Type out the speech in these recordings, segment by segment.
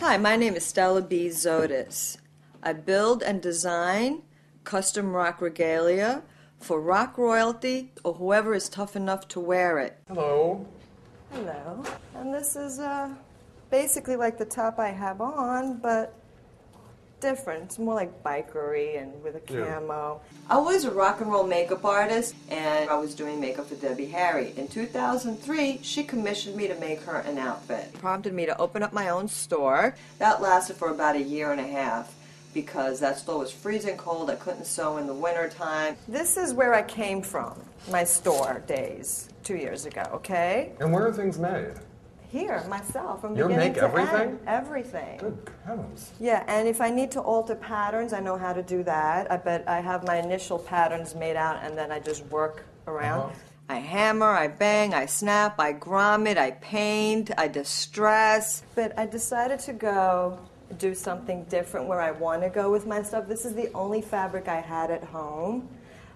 Hi, my name is Stella B. Zotis. I build and design custom rock regalia for rock royalty or whoever is tough enough to wear it. Hello. Hello. And this is uh, basically like the top I have on, but different. It's more like bikery and with a Yeah. camo. I was a rock and roll makeup artist, and I was doing makeup for Debbie Harry. In 2003, she commissioned me to make her an outfit. Prompted me to open up my own store. That lasted for about a year and a half because that store was freezing cold. I couldn't sew in the winter time. This is where I came from, my store days, two years ago, okay? And where are things made? Here, myself, from You beginning make to everything? end. Everything. Good heavens. Yeah, and if I need to alter patterns, I know how to do that. I bet I have my initial patterns made out and then I just work around. Uh-huh. I hammer, I bang, I snap, I grommet, I paint, I distress. But I decided to go do something different where I want to go with my stuff. This is the only fabric I had at home.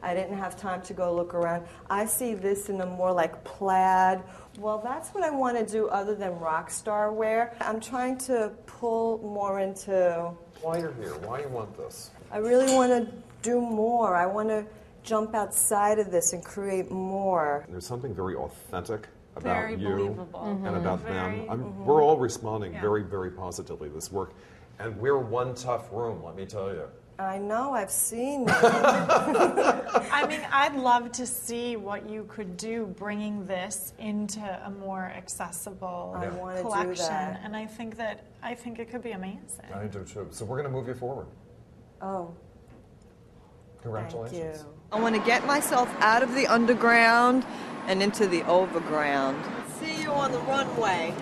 I didn't have time to go look around. I see this in a more like plaid. Well, that's what I want to do other than rock star wear. I'm trying to pull more into, Why you're here? Why you want this? I really want to do more. I want to jump outside of this and create more. There's something very authentic about Very you believable. and mm-hmm. about Very- them. I'm, We're all responding Yeah. very, very positively to this work. And we're one tough room, let me tell you. I know, I've seen it. I mean, I'd love to see what you could do bringing this into a more accessible I wanna do collection. that. And I think that I think it could be amazing. I do too. So we're going to move you forward. Oh, Congratulations. Thank you. I want to get myself out of the underground and into the overground. See you on the runway.